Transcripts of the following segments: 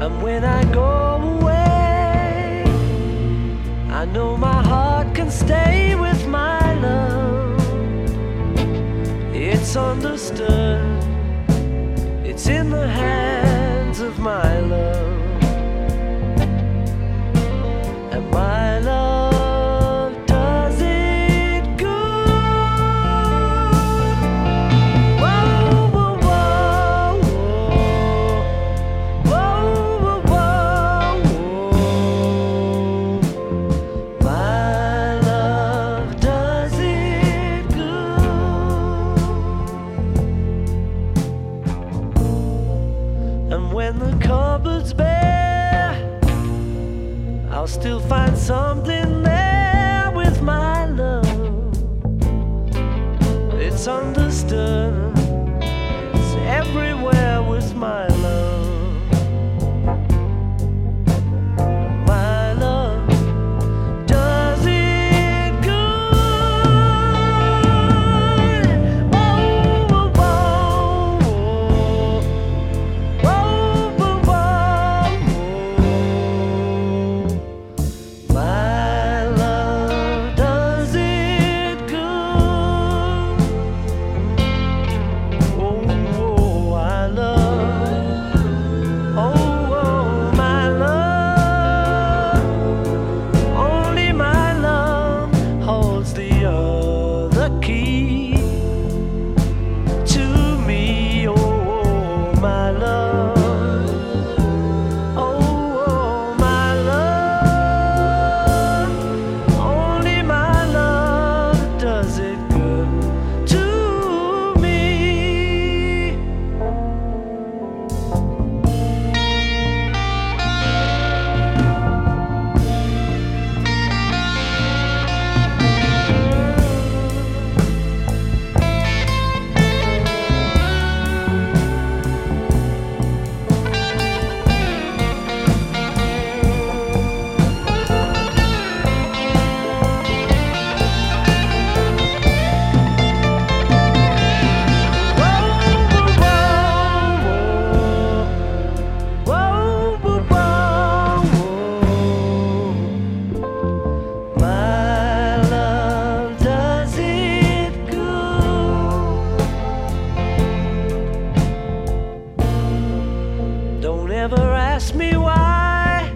And when I go away, I know my heart can stay with my love. It's understood, it's in the hands of my love. I'll still find something there with my love. It's understood. It's everywhere with my never ask me why.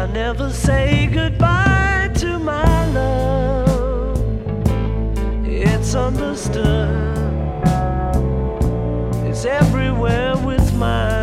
I never say goodbye to my love. It's understood, it's everywhere with mine.